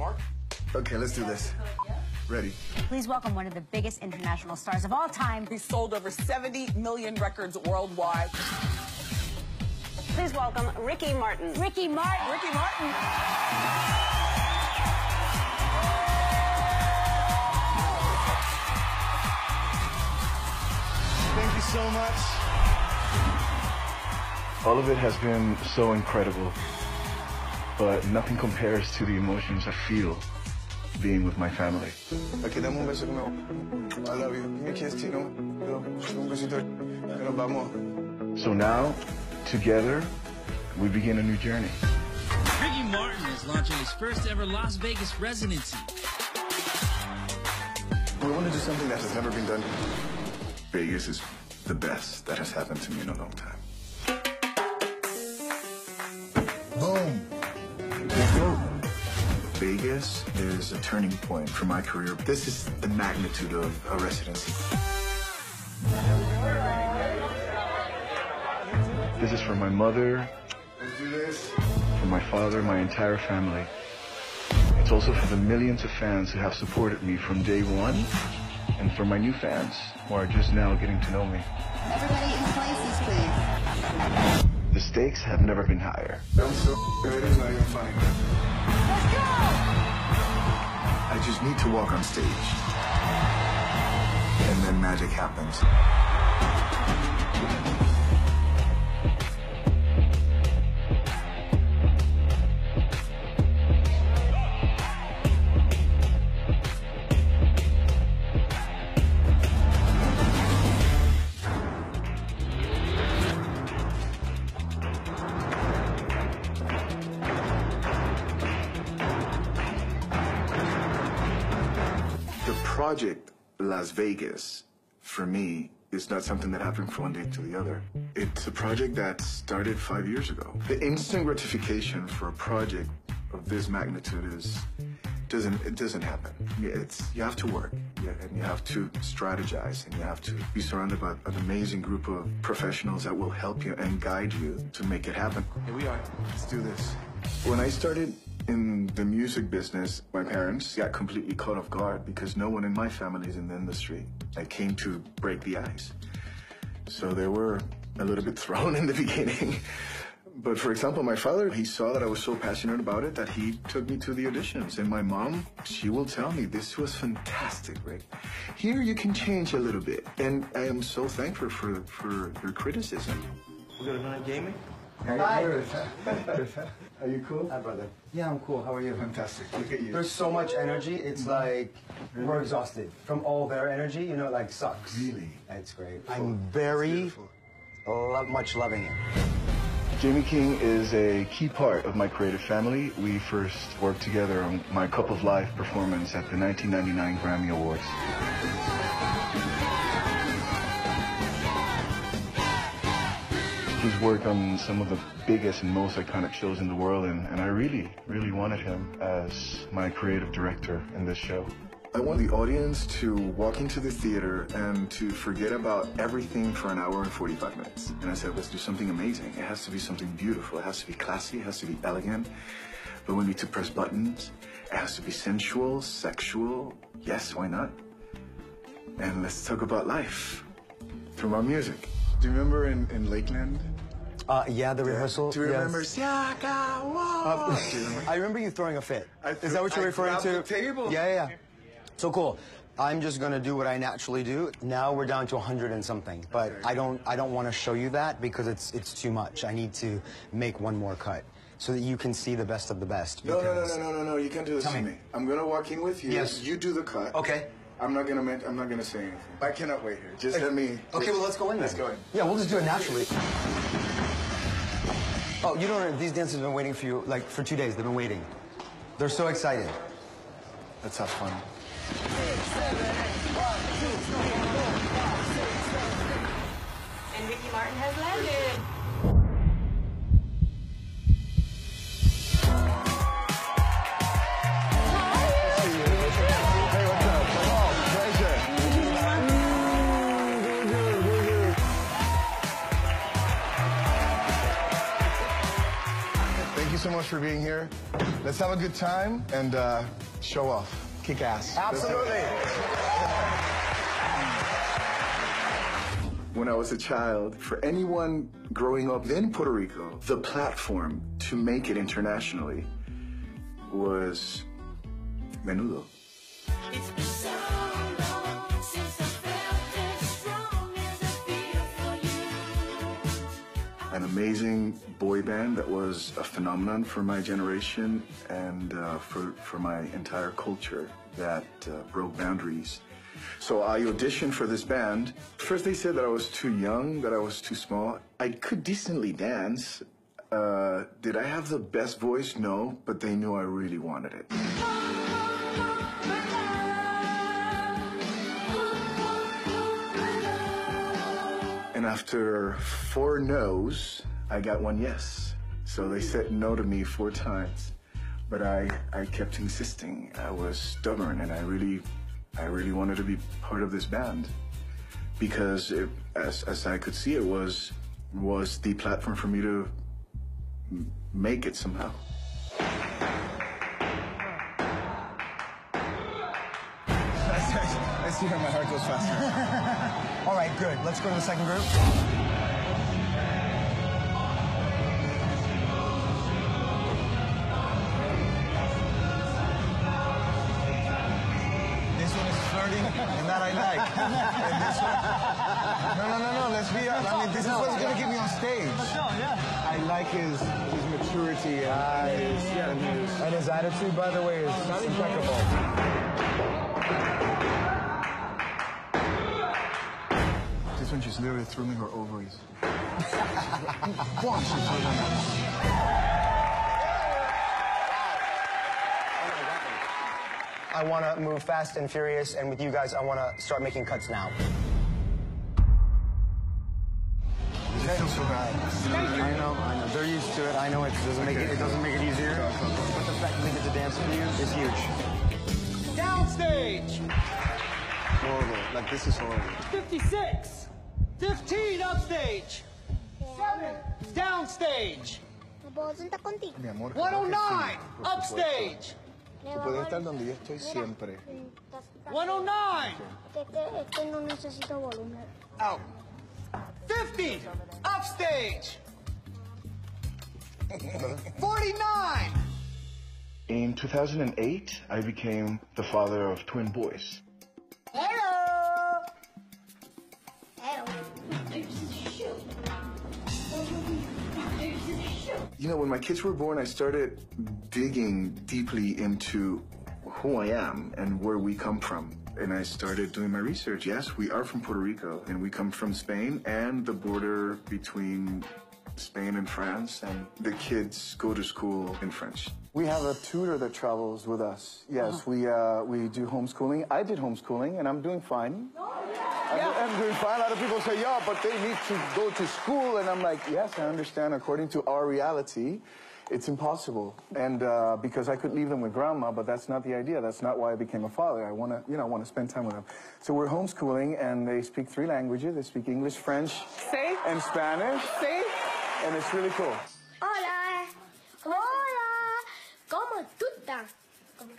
Mark? Okay, let's do this. Ready. Please welcome one of the biggest international stars of all time. He sold over 70 million records worldwide. Please welcome Ricky Martin. Ricky Martin. Ricky Martin. Thank you so much. All of it has been so incredible, but nothing compares to the emotions I feel being with my family. Aquí dame un beso que me... I love you. Give me a kiss, Tino. Un besito. Nos vamos. So now, together, we begin a new journey. Ricky Martin is launching his first ever Las Vegas residency. We want to do something that has never been done. Vegas is the best that has happened to me in a long time. Boom. Vegas is a turning point for my career. This is the magnitude of a residency. This is for my mother, for my father, my entire family. It's also for the millions of fans who have supported me from day one, and for my new fans who are just now getting to know me. Everybody in places, please. The stakes have never been higher. I'm so... It is not even funny. I just need to walk on stage. And then magic happens. Vegas, for me, is not something that happened from one day to the other. It's a project that started five years ago. The instant gratification for a project of this magnitude is doesn't it doesn't happen. It's you have to work, and you have to strategize, and you have to be surrounded by an amazing group of professionals that will help you and guide you to make it happen. Here we are. Let's do this. When I started in the music business, my parents got completely caught off guard because no one in my family is in the industry. I came to break the ice. So they were a little bit thrown in the beginning. But for example, my father, he saw that I was so passionate about it that he took me to the auditions. And my mom, she will tell me, this was fantastic, Rick. Here you can change a little bit. And I am so thankful for, for your criticism. We got a night gaming? Hi. Are you cool? Hi, brother. Yeah, I'm cool. How are you? Fantastic. Look at you. There's so much energy. It's mm-hmm. like we're exhausted from all their energy. You know, it, like sucks. Really? It's great. I'm very lo- much loving it. Jamie King is a key part of my creative family. We first worked together on my Cup of Life performance at the 1999 Grammy Awards. He's worked on some of the biggest and most iconic shows in the world, and, and I really, really wanted him as my creative director in this show. I want the audience to walk into the theater and to forget about everything for an hour and 45 minutes. And I said, let's do something amazing. It has to be something beautiful. It has to be classy. It has to be elegant. But we need to press buttons. It has to be sensual, sexual. Yes, why not? And let's talk about life through our music. Do you remember in, in Lakeland? Uh, yeah, the rehearsal. Do you remember? Siaka, whoa! Do you remember? I remember you throwing a fit. I Is that what you're I referring to? the table. Yeah, yeah, yeah. So cool. I'm just gonna do what I naturally do. Now we're down to 100 and something, but I don't. I don't want to show you that because it's it's too much. I need to make one more cut so that you can see the best of the best. No, no, no, no, no, no, no. You can't do this Tell to me. me. I'm gonna walk in with you. Yes. You do the cut. Okay. I'm not gonna. I'm not gonna say anything. I cannot wait here. Just let me. Okay, well let's go in then. Let's go in. Yeah, we'll just do it naturally. Oh, you don't know, these dancers have been waiting for you, like, for two days. They've been waiting. They're so excited. Let's have fun. So much for being here. Let's have a good time and uh, show off. Kick ass. Absolutely. When I was a child, for anyone growing up in Puerto Rico, the platform to make it internationally was Menudo. An amazing boy band that was a phenomenon for my generation and uh, for, for my entire culture that uh, broke boundaries. So I auditioned for this band. First, they said that I was too young, that I was too small. I could decently dance. Uh, did I have the best voice? No, but they knew I really wanted it. And after four no's, I got one yes. So they said no to me four times. But I, I kept insisting. I was stubborn and I really, I really wanted to be part of this band. Because it, as, as I could see, it was, was the platform for me to make it somehow. I see how my heart goes faster. All right, good. Let's go to the second group. This one is flirting, and that I like. And this one, no, no, no, no. Let's be honest. I mean, this is what's gonna get me on stage. I like his his maturity and, and his and his. And his attitude, by the way, is impeccable. This one just literally threw me her ovaries. Boom, she threw them. I want to move fast and furious, and with you guys, I want to start making cuts now. It feels so bad. I know, I know. They're used to it. I know it doesn't make it. It doesn't make it easier. But the fact that they get to dance with you is huge. Downstage! Horrible. Like, this is horrible. 56! 15 upstage! 7 downstage! ¿Me puedo contigo? Mi amor. 109 sí, upstage! Tú puedes estar donde yo estoy siempre. Eh, 109 Es que, es que no necesito volumen. out. 50 upstage! 49 In 2008, I became the father of twin boys. Know, when my kids were born, I started digging deeply into who I am and where we come from. And I started doing my research. Yes, we are from Puerto Rico, and we come from Spain and the border between Spain and France, and the kids go to school in French. We have a tutor that travels with us. Yes, we uh, we do homeschooling. I did homeschooling, and I'm doing fine. I'm, I'm doing fine. A lot of people say, yeah, but they need to go to school. And I'm like, yes, I understand. According to our reality, it's impossible. And uh, because I could leave them with grandma, but that's not the idea. That's not why I became a father. I want to, you know, I want to spend time with them. So we're homeschooling, and they speak three languages. They speak English, French, See? and Spanish. See? And it's really cool. Hola. Hola. ¿Cómo tú estás? ¿Cómo?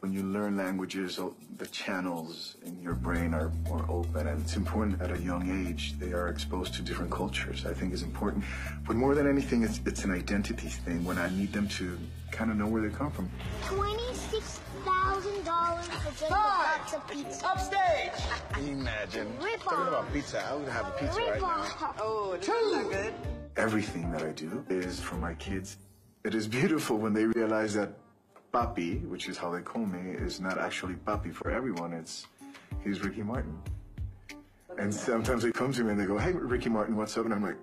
When you learn languages, oh, the channels in your brain are more open, and it's important at a young age they are exposed to different cultures. I think is important, but more than anything, it's it's an identity thing. When I need them to kind of know where they come from. Twenty-six thousand dollars for just a Five box of pizza. upstage! Imagine. Rip Talking about pizza. I would have a pizza Rip right now. off. Two Everything that I do is for my kids. It is beautiful when they realize that papi, which is how they call me, is not actually papi for everyone. It's he's Ricky Martin. And sometimes they come to me and they go, "Hey, Ricky Martin, what's up?" And I'm like,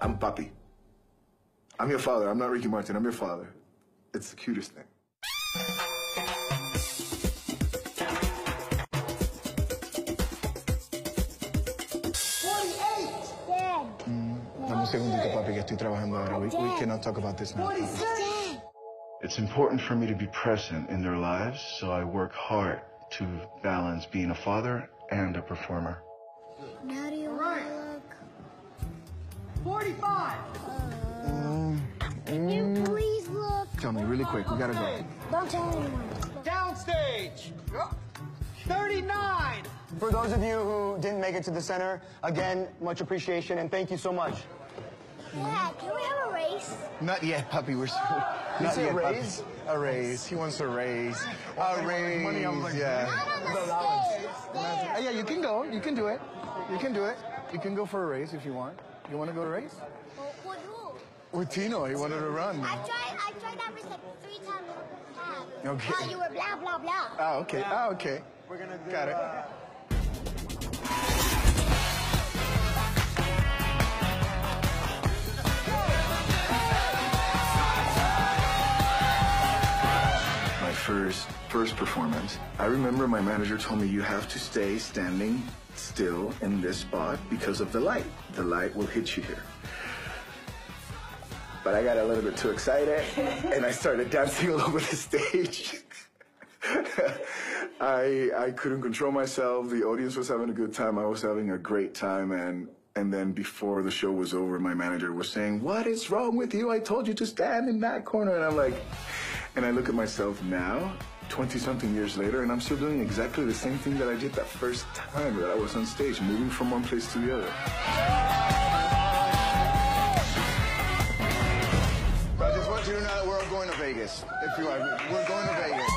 "I'm papi. I'm your father. I'm not Ricky Martin. I'm your father." It's the cutest thing. Dad. Mm, dame un segundito, papi, que estoy trabajando ahora. We, we cannot talk about this now. Papi. Dad. It's important for me to be present in their lives, so I work hard to balance being a father and a performer. Now do you want look? 45 Um, Can you please look? Tell me really quick. We gotta go. Don't tell anyone. Downstage. 39. For those of you who didn't make it to the center, again, much appreciation and thank you so much. Dad, can we have a race? Not yet, puppy. We're still. Not a yet, puppy. raise? A raise. He wants a raise. A raise. money, I'm like- yeah. Not on the stairs. Uh, yeah, you can go. You can do it. You can do it. You can go for a race if you want. You want to go to race? What, what rule? With Tino, he wanted to run. I tried, I tried that race like three times. and it was Okay. While you were blah, blah, blah. Ah, okay. Ah, okay. We're gonna do Got it. First first performance. I remember my manager told me you have to stay standing still in this spot because of the light. The light will hit you here. But I got a little bit too excited and I started dancing all over the stage. I I couldn't control myself. The audience was having a good time. I was having a great time and and then before the show was over, my manager was saying, "What is wrong with you? I told you to stand in that corner." And I'm like, and I look at myself now, 20 something years later, and I'm still doing exactly the same thing that I did that first time that I was on stage, moving from one place to the other. But I just want you to know that we're all going to Vegas. If you are, we're going to Vegas.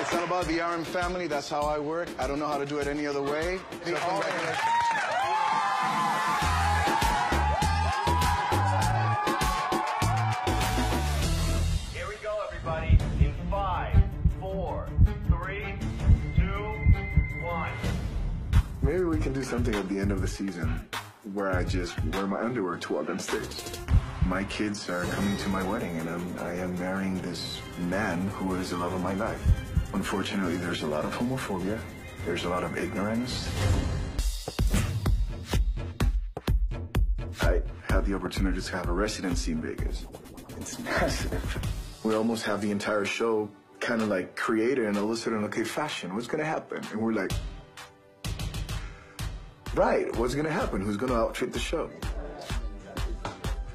It's all about the RM family. That's how I work. I don't know how to do it any other way. So congratulations. Something at the end of the season where I just wear my underwear to walk on stage. My kids are coming to my wedding, and I'm, I am marrying this man who is the love of my life. Unfortunately, there's a lot of homophobia. There's a lot of ignorance. I had the opportunity to have a residency in Vegas. It's massive. We almost have the entire show kind of like created, of a sudden, okay, fashion, what's gonna happen? And we're like, right, what's gonna happen? Who's gonna outfit the show?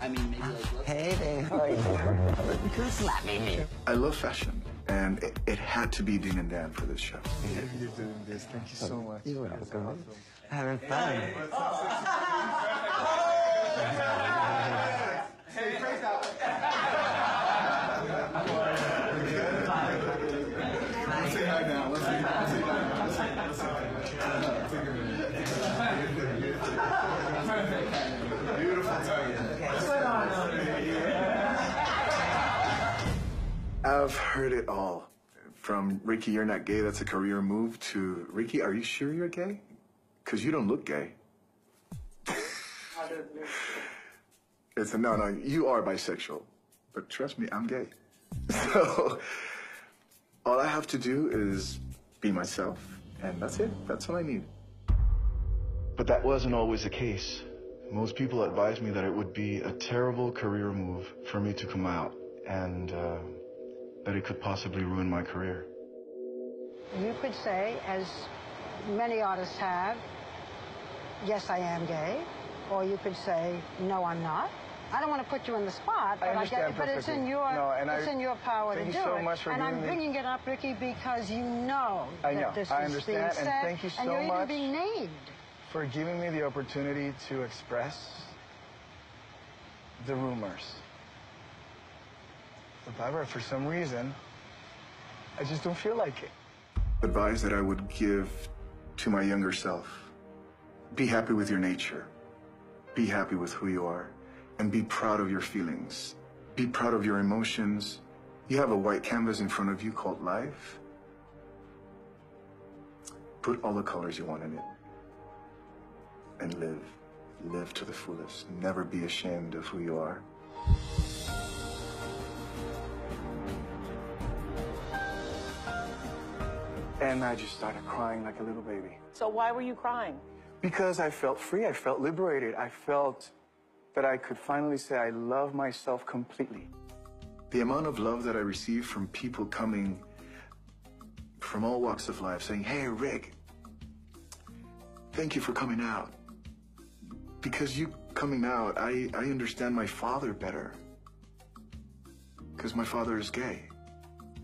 I mean, maybe like. Hey there, how are you? Who's slapping me? I love fashion, and it, it had to be Dean and Dan for this show. You're doing this. Thank you so much. You're welcome. Having fun. Say hi now. Let's say hi. Let's say hi. Let's say hi. Beautiful I've heard it all. From Ricky, you're not gay, that's a career move, to Ricky, are you sure you're gay? Because you don't look gay. it's a no, no, you are bisexual. But trust me, I'm gay. So, all I have to do is be myself, and that's it. That's all I need. But that wasn't always the case. Most people advised me that it would be a terrible career move for me to come out, and uh, that it could possibly ruin my career. You could say, as many artists have, yes, I am gay, or you could say, no, I'm not. I don't want to put you in the spot, but, understand get, but it's in your No, and it's I- in your power thank to you do so it. much for and I'm giving me- bringing it up, Ricky, because you know I that this I is being understand, said, and thank you and so you're much. even being named. for giving me the opportunity to express the rumors. Barbara, for some reason, I just don't feel like it. Advice that I would give to my younger self be happy with your nature, be happy with who you are, and be proud of your feelings. Be proud of your emotions. You have a white canvas in front of you called life. Put all the colors you want in it and live. Live to the fullest. Never be ashamed of who you are. And I just started crying like a little baby. So why were you crying? Because I felt free, I felt liberated, I felt that I could finally say I love myself completely. The amount of love that I received from people coming from all walks of life saying, Hey, Rick, thank you for coming out. because you coming out, I, I understand my father better. Because my father is gay.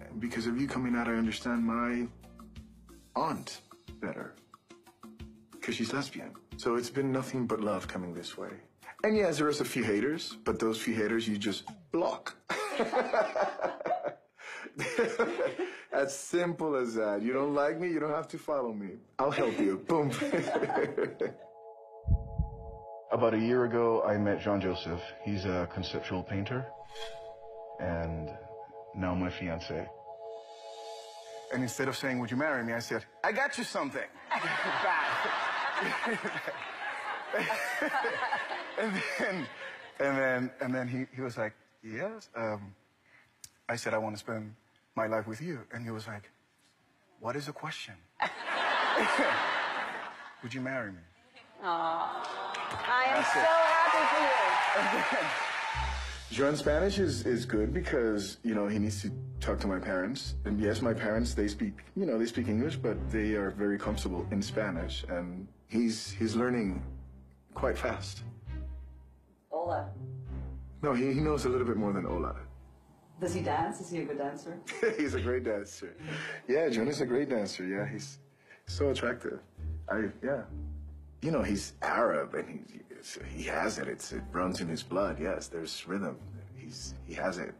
And because of you coming out, I understand my aunt better. Because she's lesbian. So it's been nothing but love coming this way. And yes, there is a few haters, but those few haters you just block. as simple as that. You don't like me, you don't have to follow me. I'll help you. Boom. About a year ago, I met Jwan Yosef. He's a conceptual painter, and now my fiance. And instead of saying, Would you marry me? I said, I got you something. and then, and then, and then he, he was like, Yes. Um, I said, I want to spend my life with you. And he was like, What is the question? Would you marry me? I am so happy for you. Jwan Spanish is, is good because, you know, he needs to talk to my parents. And yes, my parents, they speak, you know, they speak English, but they are very comfortable in Spanish. And he's, he's learning quite fast. Hola. No, he, he knows a little bit more than hola. Does he dance? Is he a good dancer? he's a great dancer. Yeah, Jwan is a great dancer. Yeah, he's so attractive. I, yeah. You know, he's Arab and he, has it. It's, it runs in his blood. Yes, there's rhythm. He's, he has it.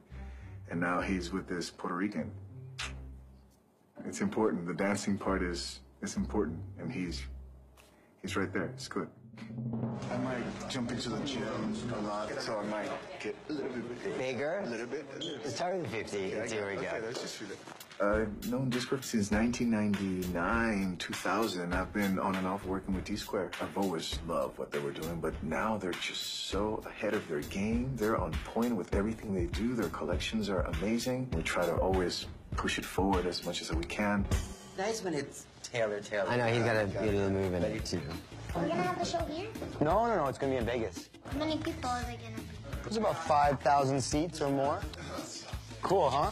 And now he's with this Puerto Rican. It's important. The dancing part is, is important. And he's, he's right there. It's good. I might jump into the gym a lot, so I might get a little bit Bigger? A little bit. A little bit. It's hard than 50. Yeah, I Let's see where we get- go. Okay, let's just feel it. I've known Dsquared since 1999, 2000. I've been on and off working with Dsquared. I've always loved what they were doing, but now they're just so ahead of their game. They're on point with everything they do. Their collections are amazing. We try to always push it forward as much as we can. Nice when it's Taylor Taylor. I know, he's got a beautiful move in it, too. Are we gonna have the show here? No, no, no, it's going to be in Vegas. How many people are they gonna be? There's about 5,000 seats or more. Cool, huh?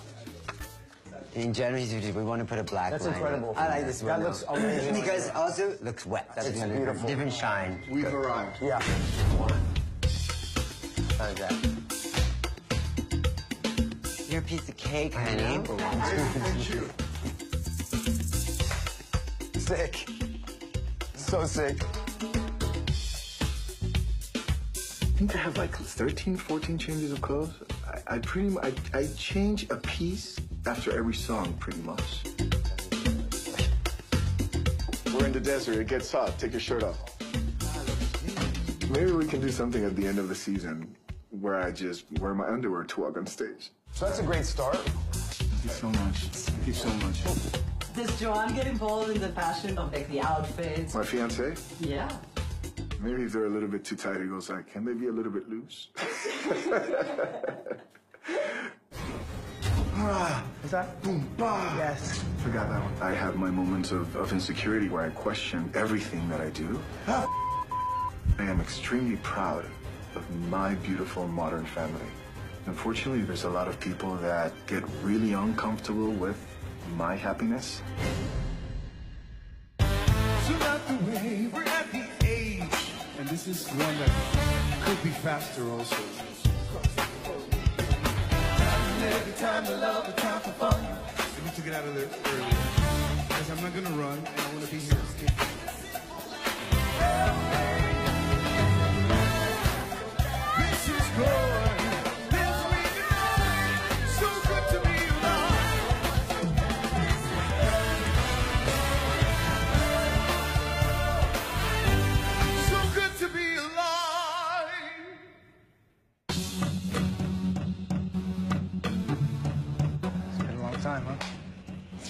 In general, we want to put a black That's line. incredible. I like this That one. looks amazing. because also it looks wet. That's It's another beautiful. Different shine. We've arrived. Yeah. How's that? You're a piece of cake, honey. Thank you. Sick. So sick. Think I have like 13, 14 changes of clothes. I, I pretty much, I, I change a piece after every song, pretty much. We're in the desert. It gets hot. Take your shirt off. Maybe we can do something at the end of the season where I just wear my underwear to walk on stage. So that's a great start. Thank you so much. Thank you so much. Does Jwan get involved in the fashion of like the outfits? My fiance, Yeah. Maybe if they're a little bit too tight, he goes like, can they be a little bit loose? Ah, Is that? boom, bah. Yes. Forgot that one. I have my moments of, of insecurity where I question everything that I do. I am extremely proud of my beautiful modern family. Unfortunately, there's a lot of people that get really uncomfortable with my happiness. Soon and this is one that could be faster also. Every time to love, the time for fun. Let me took it out of there early. Because I'm not gonna run, and I wanna be here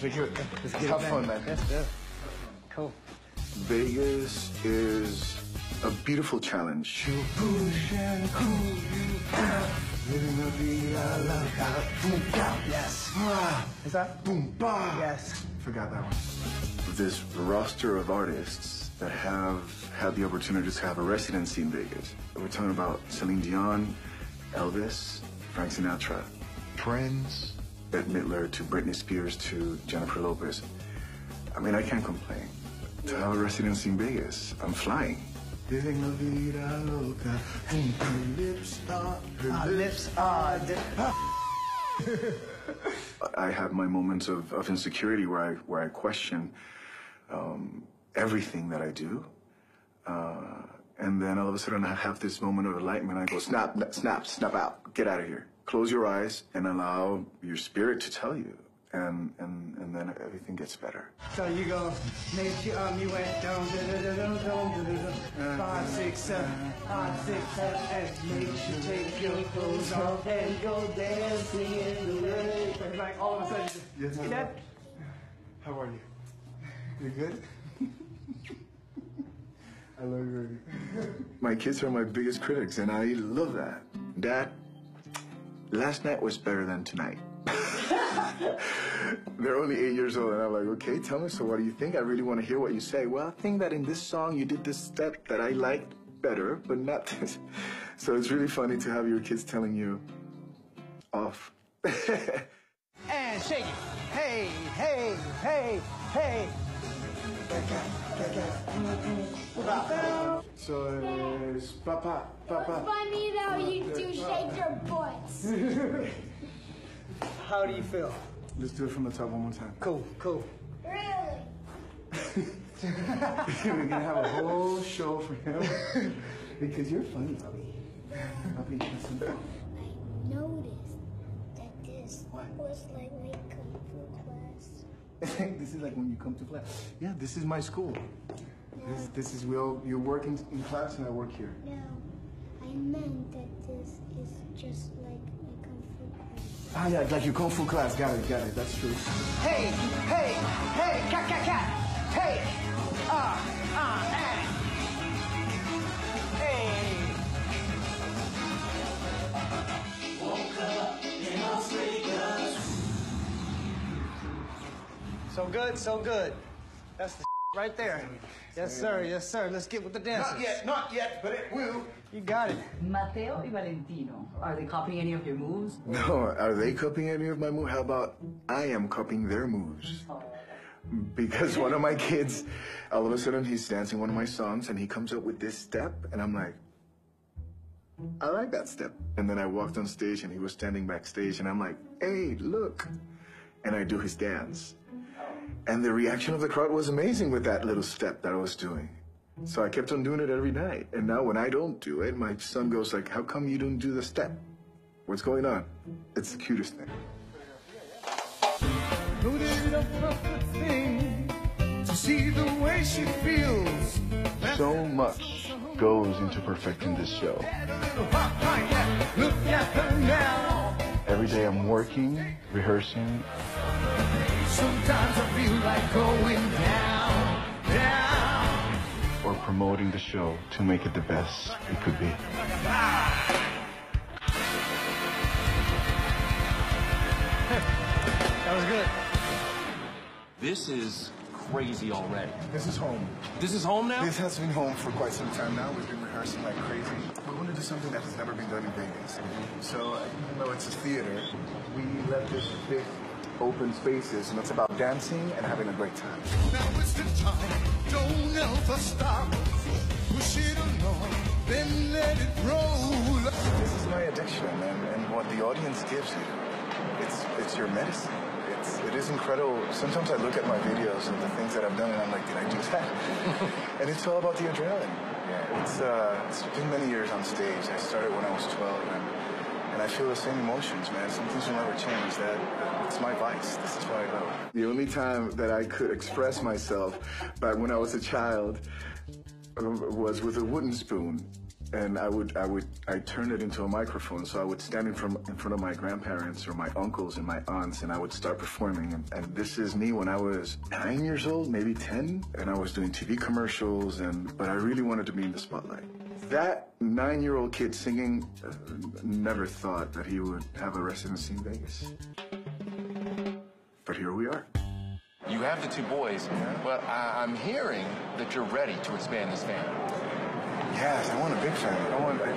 Let's it, Let's let's have fun, man. Let's do it. Cool. Vegas is a beautiful challenge. Push and cool you down. Living la vida loca. Boom, pow. Yes. Is that? Boom, bah. Yes. Forgot that one. This roster of artists that have had the opportunity to have a residency in Vegas. We're talking about Celine Dion, Elvis, Frank Sinatra, Prince, Bette Midler to Britney Spears to Jennifer Lopez. I mean, I can't complain. To have a residency in Vegas, I'm flying. Living la vida loca. Her lips are. Her Our lips are. I have my moments of, of insecurity where I where I question um, everything that I do, uh, and then all of a sudden I have this moment of enlightenment. I go snap, snap, snap out, get out of here. Close your eyes and allow your spirit to tell you, and and and then everything gets better. So you go, make your arm, you went down, five, six, seven, five, six, seven, and make you take your clothes off and go dancing in the rain. It's like all of a sudden, Yes, How are you? You good? I love you. My kids are my biggest critics, and I love that. Dad, last night was better than tonight. They're only eight years old, and I'm like, okay, tell me, so what do you think? I really want to hear what you say. Well, I think that in this song you did this step that I liked better, but not this. So it's really funny to have your kids telling you off. and shake it. Hey, hey, hey, hey. So it's papa, papa. Funny though, you do shake your butts. How do you feel? Let's do it from the top one more time. Cool, cool. Really? We're gonna have a whole show for him because you're funny, Bobby. Bobby, listen. Noticed that this was like my kung fu class. this is like when you come to class. Yeah, this is my school. This, this is Will. You work in, in class, and I work here. No, I meant that this is just like a kung fu class. Ah, yeah, like your kung fu class. Got it, got it. That's true. Hey, hey, hey, cat, cat, cat. Hey, ah, ah, and. So good, so good. That's the right there. Yes, sir, yes, sir. Let's get with the dancers. Not yet, not yet, but it will. You got it. Mateo y Valentino, are they copying any of your moves? No, are they copying any of my moves? How about I am copying their moves? Because one of my kids, all of a sudden, he's dancing one of my songs, and he comes up with this step, and I'm like, I like that step. And then I walked on stage, and he was standing backstage, and I'm like, hey, look. And I do his dance. And the reaction of the crowd was amazing with that little step that I was doing. So I kept on doing it every night. And now when I don't do it, my son goes like, how come you don't do the step? What's going on? It's the cutest thing. So much goes into perfecting this show. Every day I'm working, rehearsing, Sometimes I feel like going down, down. or promoting the show to make it the best it could be. That was good. This is crazy already. This is home. This is home now? This has been home for quite some time now. We've been rehearsing like crazy. We want to do something that has never been done in Vegas. So even though it's a theater, we let this big open spaces, and it's about dancing and having a great time. Now it's the time. Don't ever stop. Push it along, then let it roll. This is my addiction, and, and what the audience gives you, it's it's your medicine. It's it is incredible. Sometimes I look at my videos of the things that I've done, and I'm like, did I do that? and it's all about the adrenaline. Yeah, it's uh, it's been many years on stage. I started when I was 12, and and I feel the same emotions, man. Some things will never change. That it's my vice. This is what I love. The only time that I could express myself back when I was a child um, was with a wooden spoon and I would I would I turned it into a microphone so I would stand in front in front of my grandparents or my uncles and my aunts and I would start performing and, and this is me when I was nine years old maybe ten and I was doing TV commercials and but I really wanted to be in the spotlight that nine year old kid singing uh, never thought that he would have a residency in Vegas but here we are You have the two boys, but I, I'm hearing that you're ready to expand this family. Yes, I want a big family. I want. I,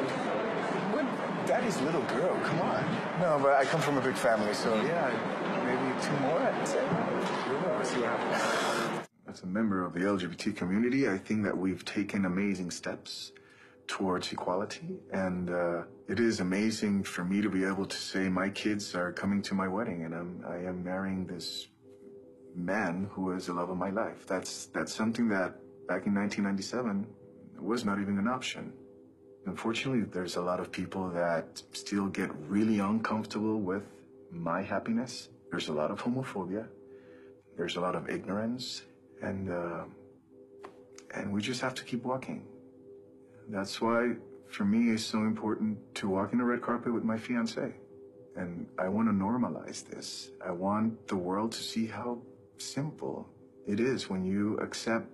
what? Daddy's little girl. Come on. No, but I come from a big family, so yeah, maybe two more. I'd say. We'll see what happens. As a member of the LGBT community, I think that we've taken amazing steps towards equality. And uh, it is amazing for me to be able to say my kids are coming to my wedding and I'm, I am marrying this man who is the love of my life. That's, that's something that back in 1997 was not even an option. Unfortunately, there's a lot of people that still get really uncomfortable with my happiness. There's a lot of homophobia. There's a lot of ignorance. And, uh, and we just have to keep walking. That's why, for me, it's so important to walk in the red carpet with my fiance. And I want to normalize this. I want the world to see how simple it is when you accept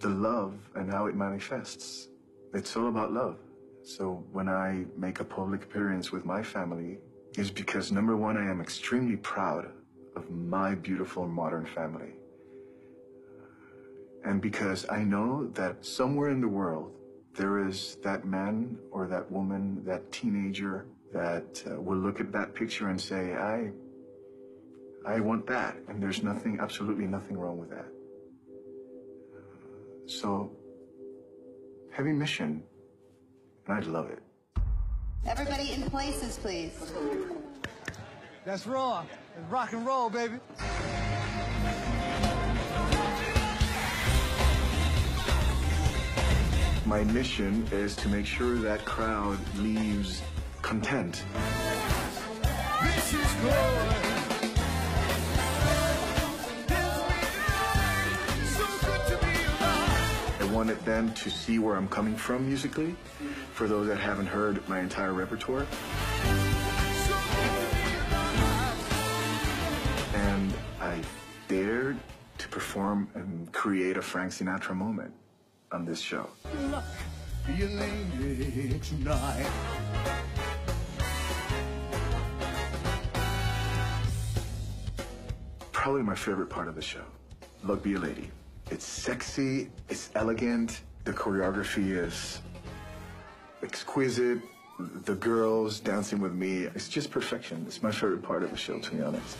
the love and how it manifests. It's all about love. So when I make a public appearance with my family, is because number one, I am extremely proud of my beautiful modern family. And because I know that somewhere in the world, there is that man or that woman, that teenager that uh, will look at that picture and say, I, I want that. And there's nothing, absolutely nothing wrong with that. So, heavy mission, and I'd love it. Everybody in places, please. That's raw. It's rock and roll, baby. My mission is to make sure that crowd leaves content. This is good. So good to be alive. I wanted them to see where I'm coming from musically, for those that haven't heard my entire repertoire. And I dared to perform and create a Frank Sinatra moment on this show. Look, you lady tonight. Probably my favorite part of the show. Luck Be a Lady. It's sexy, it's elegant, the choreography is exquisite, the girls dancing with me, it's just perfection. It's my favorite part of the show, to be honest.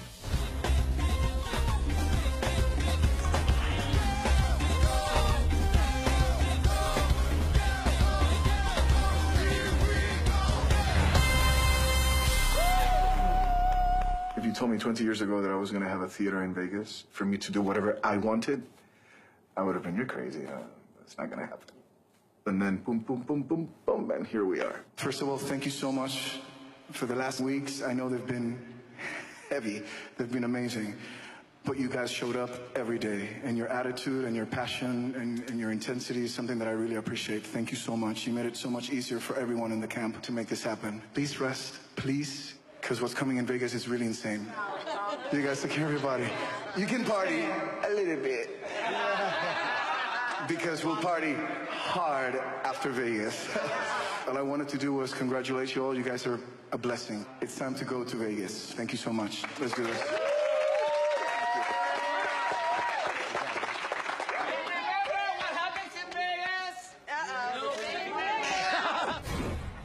Told me 20 years ago that I was going to have a theater in Vegas for me to do whatever I wanted, I would have been, you're crazy. It's not going to happen. And then boom, boom, boom, boom, boom, and here we are. First of all, thank you so much for the last weeks. I know they've been heavy, they've been amazing. But you guys showed up every day, and your attitude and your passion and, and your intensity is something that I really appreciate. Thank you so much. You made it so much easier for everyone in the camp to make this happen. Please rest, please, because what's coming in Vegas is really insane. You guys take care, of everybody. You can party a little bit. Because we'll party hard after Vegas. all I wanted to do was congratulate you all. You guys are a blessing. It's time to go to Vegas. Thank you so much. Let's do this.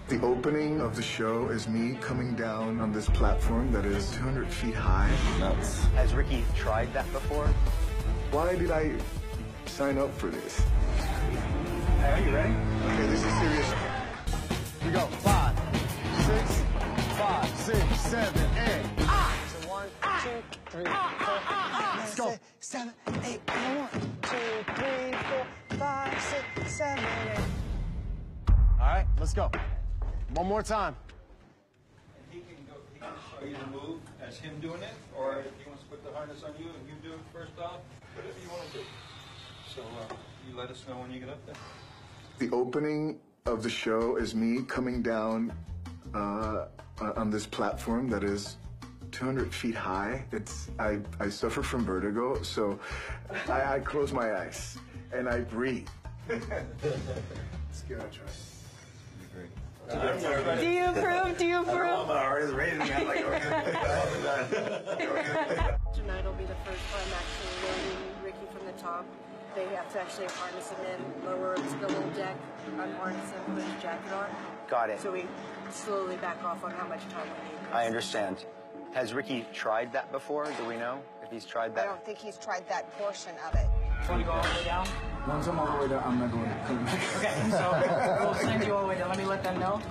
The opening of the show is me coming down on this platform that is 200 feet high. Nuts. Has Ricky tried that before? Why did I sign up for this? Hey, are you ready? Okay, this is serious. We go. Five, six, five, six, seven, eight. So one, two, three, four. Let's go. Seven, eight, one, two, three, four, five, six, seven, eight. All right, let's go. One more time. He can go, he can show you the move as him doing it, or if he wants to put the harness on you and you do it first off, whatever you want to do. So uh, you let us know when you get up there. The opening of the show is me coming down uh, on this platform that is 200 feet high. It's I, I suffer from vertigo, so I, I close my eyes and I breathe. Let's give it a try. Do you approve? Do you approve? I'm already raising. Tonight will be the first time actually loading Ricky from the top. They have to actually harness him in, lower him to the little deck, unharness him, put his jacket on. Got it. So we slowly back off on how much time we need. I understand. Has Ricky tried that before? Do we know? if he's tried that? I don't think he's tried that portion of it. Want to go all the way down? Once I'm all the way down, I'm not going to come back. Okay, so we'll send you all the way down. Let me let them know.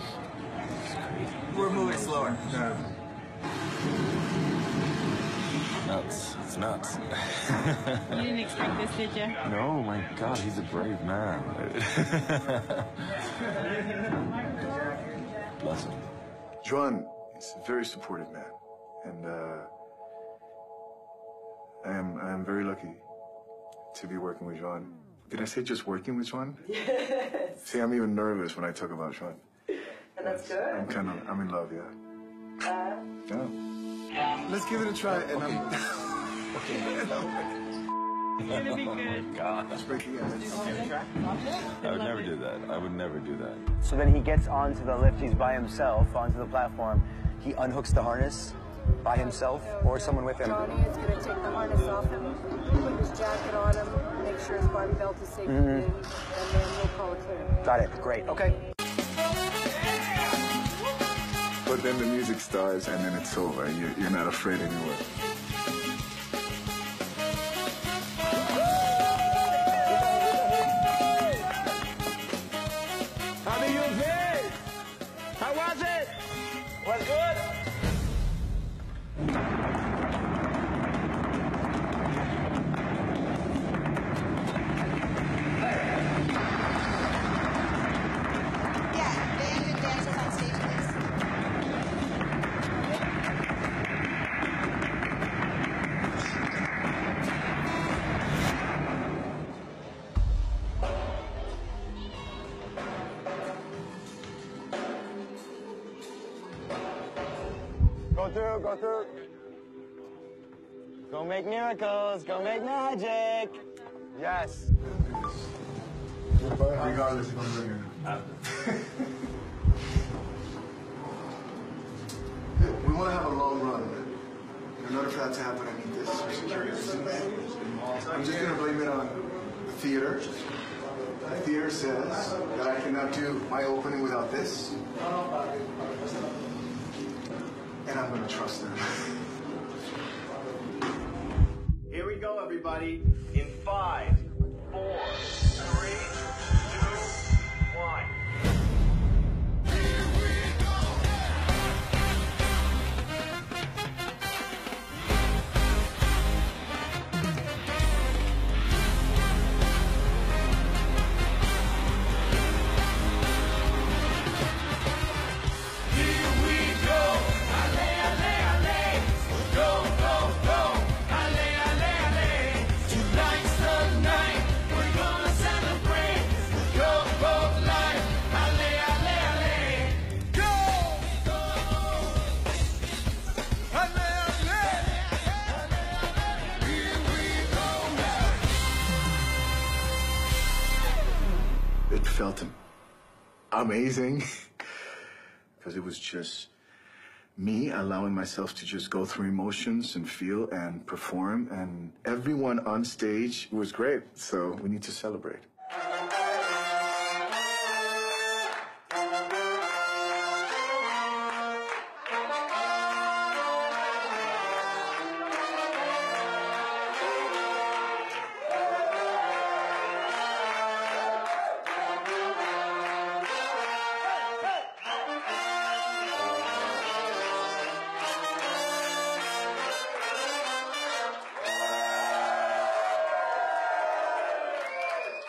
We're moving slower. Nuts. It's nuts. You didn't expect this, did you? no, my God, he's a brave man. Bless him. Jwan is a very supportive man, and uh, I am I am very lucky to be working with Jwan. Did I say just working with Jwan? Yes. See, I'm even nervous when I talk about Jwan. And that's good. I'm kind of I'm in love, yeah. Uh, Yeah. Let's give it a try, and I'm. It's gonna be good. God. Let's break the ice. I would never do that. I would never do that. So then he gets onto the lift. He's by himself onto the platform. He unhooks the harness by himself or someone with him. Johnny is going to take the harness off him, put his jacket on him, make sure his barbie belt is safely Mhm. in, and then we'll call it clear. Got it. Great. Okay. But then the music starts, and then it's over. You're, you're not afraid anymore. And I'm to trust them. Here we go, everybody. In five, amazing. Because it was just me allowing myself to just go through emotions and feel and perform and everyone on stage was great. So we need to celebrate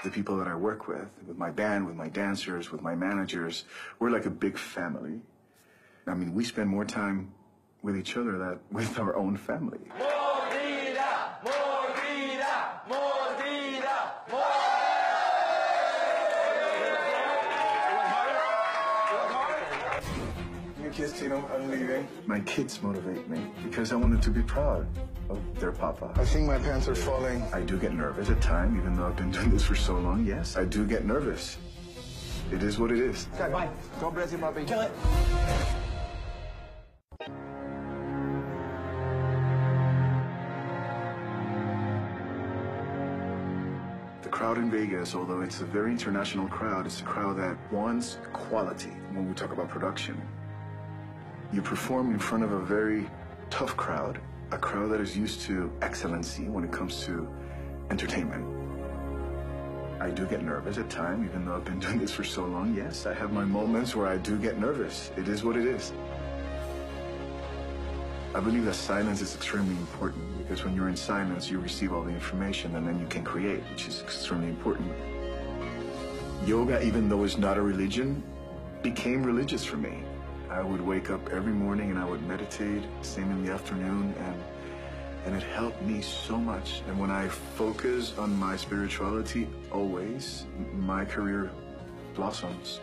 the people that I work with, with my band, with my dancers, with my managers, we're like a big family. I mean, we spend more time with each other than with our own family. Mordida, mordida, mordida, Your kids, you know, I'm leaving. My kids motivate me because I wanted to be proud Oh, of their papa. I think my pants are falling. I do get nervous at times, even though I've been doing this for so long. Yes, I do get nervous. It is what it is. Okay, bye. God bless you, puppy. Kill it. The crowd in Vegas, although it's a very international crowd, it's a crowd that wants quality when we talk about production. You perform in front of a very tough crowd, a crowd that is used to excellency when it comes to entertainment. I do get nervous at times, even though I've been doing this for so long. Yes, I have my moments where I do get nervous. It is what it is. I believe that silence is extremely important because when you're in silence, you receive all the information and then you can create, which is extremely important. Yoga, even though it's not a religion, became religious for me. I would wake up every morning and I would meditate, same in the afternoon, and and it helped me so much. And when I focus on my spirituality, always, my career blossoms.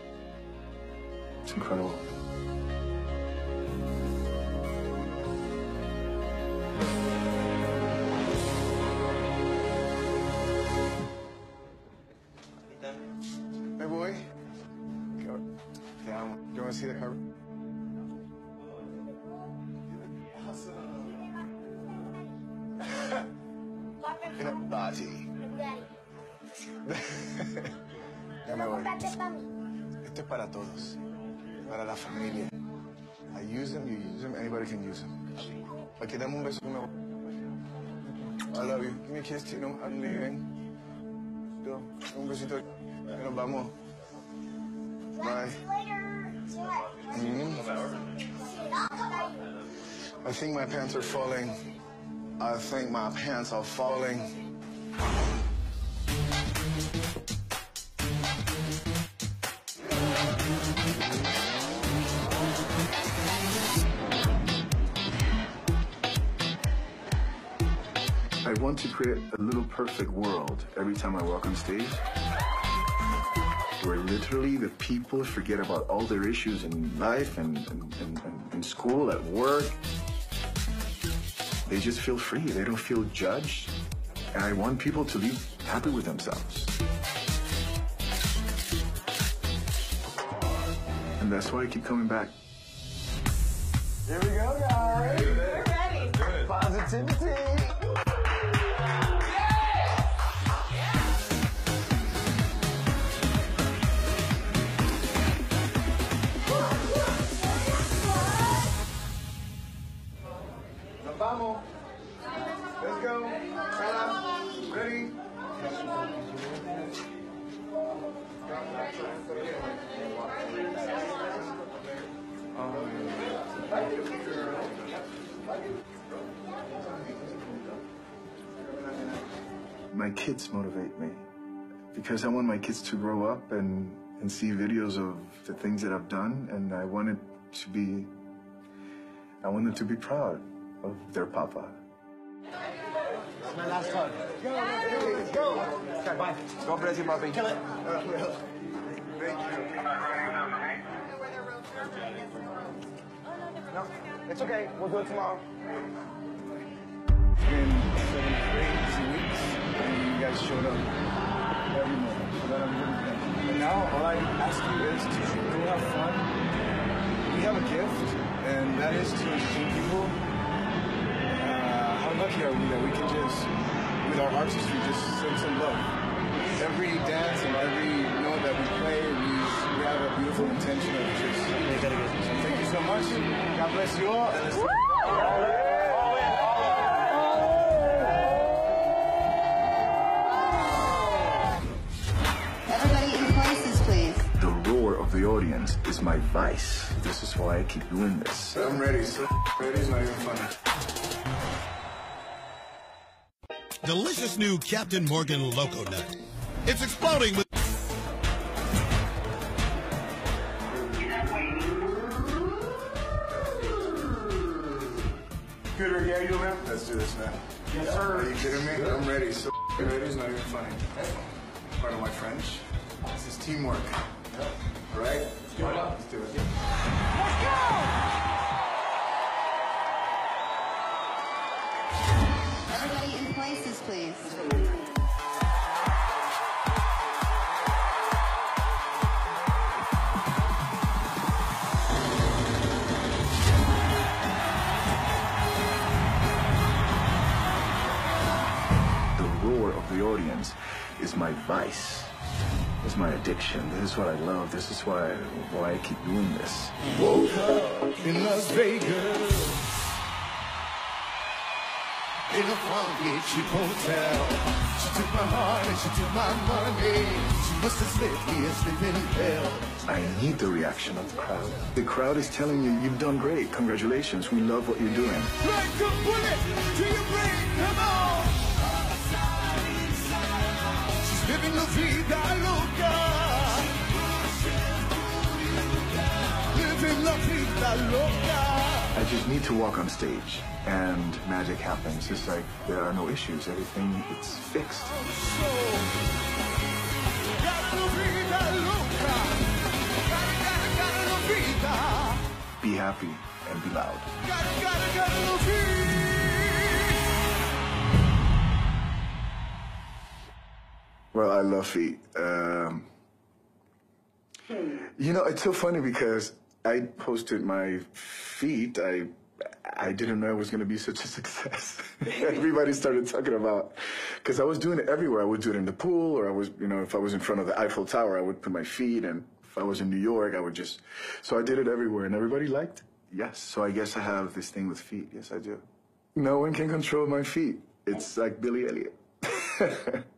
It's incredible. You. Me a kiss, Tino. I'm leaving. Yo, un besito. Nos vamos. Bye. Mhm. I think my pants are falling. I think my pants are falling. To create a little perfect world every time I walk on stage. Where literally the people forget about all their issues in life and, and, and, and in school, at work. They just feel free. They don't feel judged. And I want people to be happy with themselves. And that's why I keep coming back. Here we go, guys. We're ready. Positivity. My kids motivate me because I want my kids to grow up and, and see videos of the things that I've done, and I want it to be, I want them to be proud of their papa. It's My last hug. Go, let's go. Okay, bye. God bless you, Bobby. Kill it. Thank you. No, it's okay. We'll do it tomorrow. It's been seven crazy weeks, and you guys showed up every moment. So that I'm really thankful. And now all I ask you is to go have fun. We have a gift, and that is to entertain people. Uh, how lucky are we that we can just, with our artistry, just send some love. Every dance and every note that we play, we, we have a beautiful intention of just. So thank you so much. God bless you all. And all in, all in, Everybody in places, please. The roar of the audience is my vice. This is why I keep doing this. I'm ready. So ready is not even funny. Delicious new Captain Morgan Loconut. It's exploding with. Peter, yeah, you man? Let's do this, man. Yes, sir. Are you kidding me? I'm ready. So ready is not even funny. Part of my French. This is teamwork. All right? Let's do it. Let's do it. Everybody in places, please. My vice. It's my addiction. This is what I love. This is why why I keep doing this. Woke up in Las Vegas. in a funky cheap hotel. She took my heart and she took my money. She must have slipped me a sleeping pill. I need the reaction of the crowd. The crowd is telling you, you've done great. Congratulations. We love what you're doing. Like a bullet to your brain, come on. Vida loca. Living la vida loca. I just need to walk on stage and magic happens. It's like there are no issues. Everything, it's fixed. Be happy and be loud. Well, I love feet. Um, you know, it's so funny because I posted my feet. I I didn't know it was going to be such a success. Everybody started talking about because I was doing it everywhere. I would do it in the pool, or I was, you know, if I was in front of the Eiffel Tower, I would put my feet, and if I was in New York, I would just. So I did it everywhere, and everybody liked. it. Yes, so I guess I have this thing with feet. Yes, I do. No one can control my feet. It's like Billy Elliot.